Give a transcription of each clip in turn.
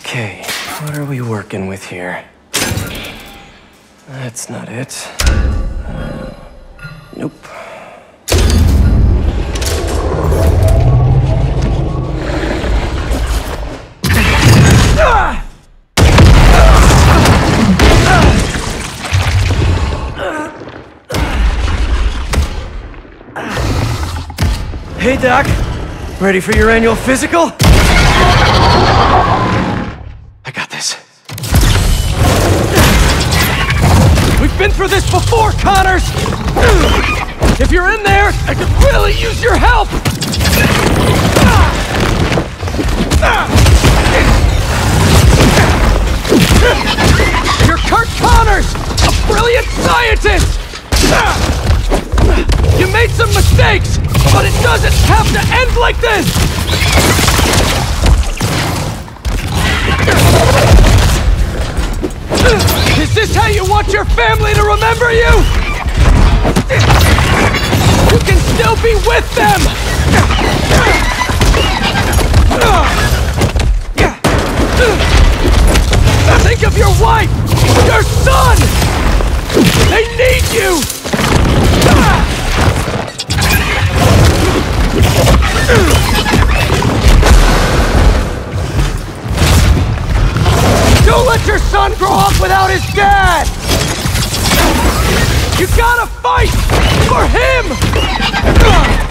Okay, what are we working with here? That's not it. Uh, nope. Hey, Doc. Ready for your annual physical? Been through this before, Connors! If you're in there, I could really use your help! You're Curt Connors! A brilliant scientist! You made some mistakes, but it doesn't have to end like this! Is this how you want your family to remember you? You can still be with them! Think of your wife! Your son! They need you! Don't your son grow up without his dad! You gotta fight for him!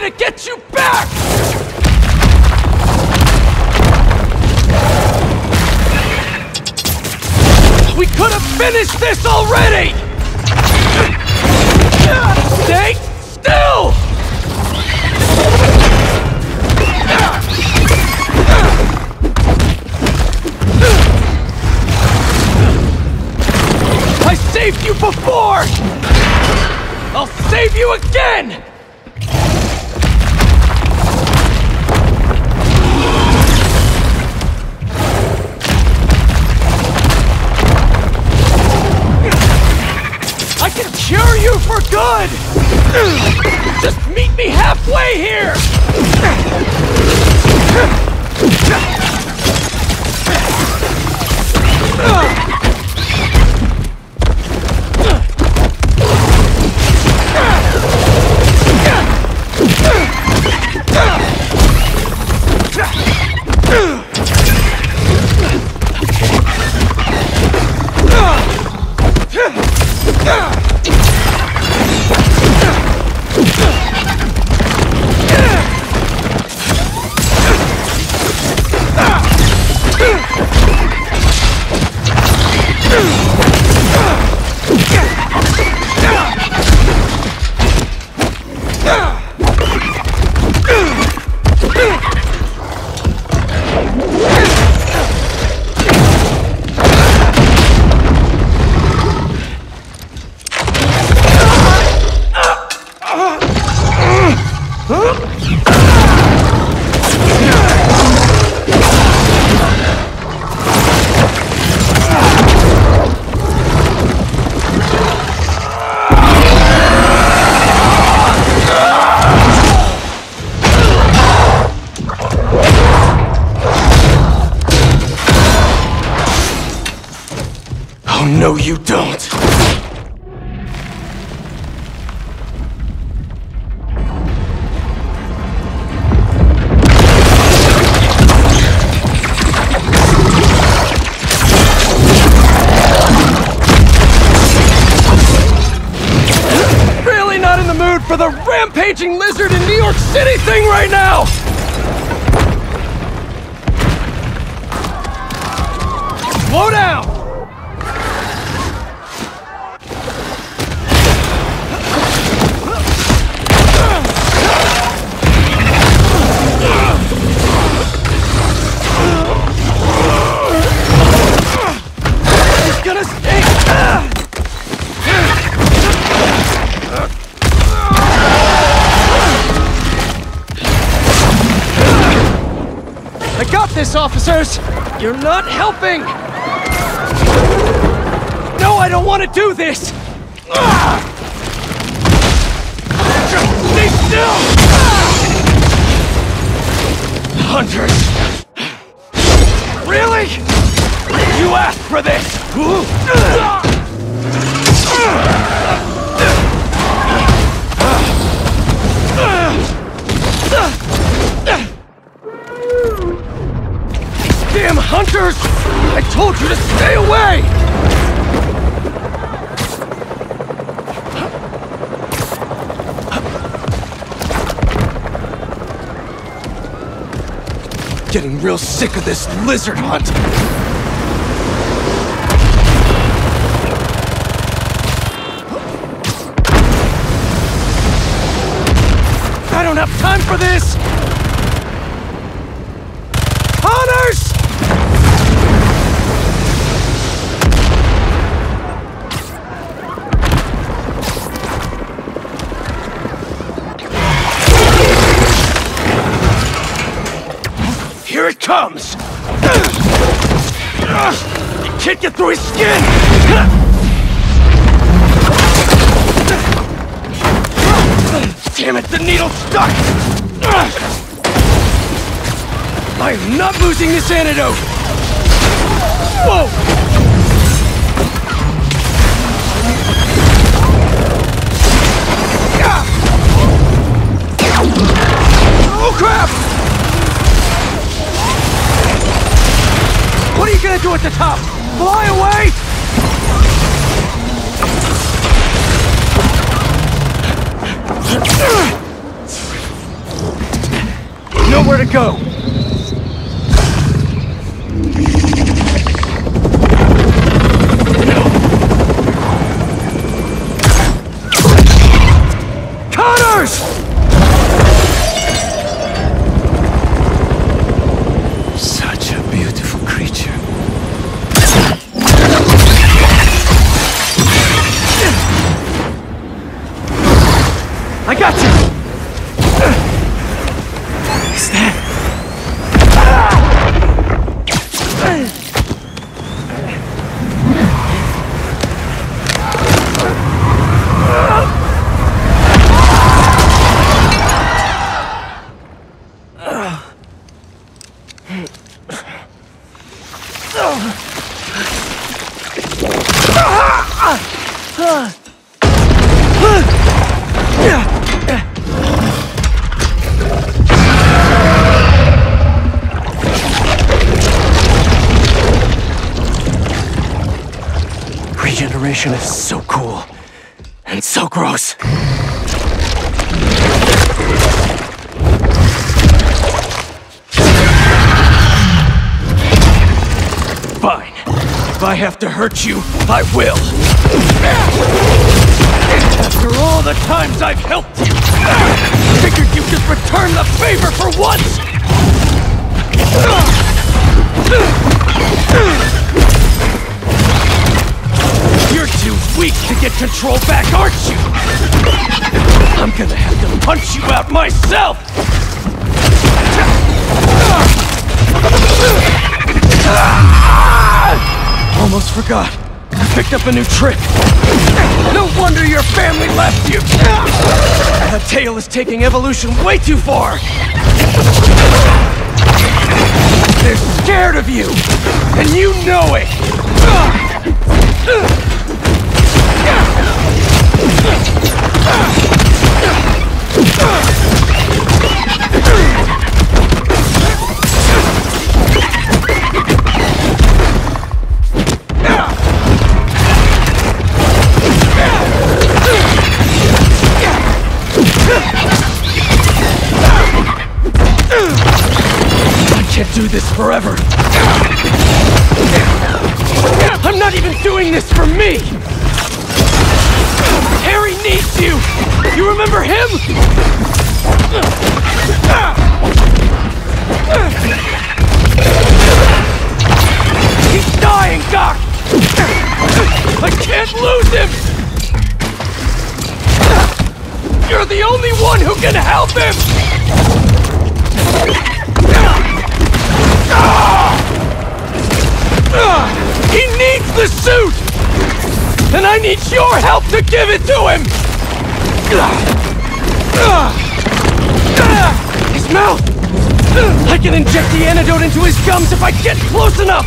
Way to get you back! We could have finished this already! You for good! Just meet me halfway here! Oh, No, you don't. Really not in the mood for the rampaging lizard in New York City thing right now! Slow down! Officers! You're not helping! No, I don't want to do this! Just stay still! Hunters! Really? You asked for this! Hunters! I told you to stay away! Getting real sick of this lizard hunt. I don't have time for this! Can't get through his skin! Damn it, the needle's stuck! I am not losing this antidote! Whoa! You at the top? Fly away? Nowhere to go. Connors! Regeneration is so cool. And so gross. Fine. If I have to hurt you, I will. After all the times I've helped you, figured you'd just return the favor for once! Too weak to get control back, aren't you? I'm gonna have to punch you out myself! Almost forgot. I picked up a new trick. No wonder your family left you! That tail is taking evolution way too far! They're scared of you! And you know it! Can't do this forever! Remember him? He's dying, Doc! I can't lose him! You're the only one who can help him! He needs the suit! And I need your help to give it to him! His mouth! I can inject the antidote into his gums if I get close enough!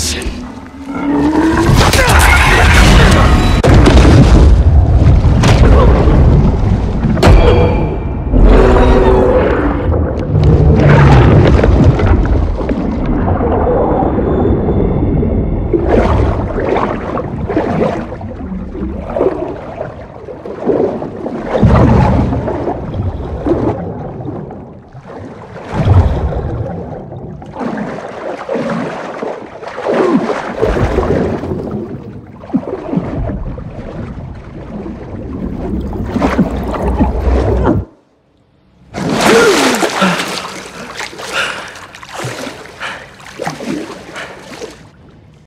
Medicine.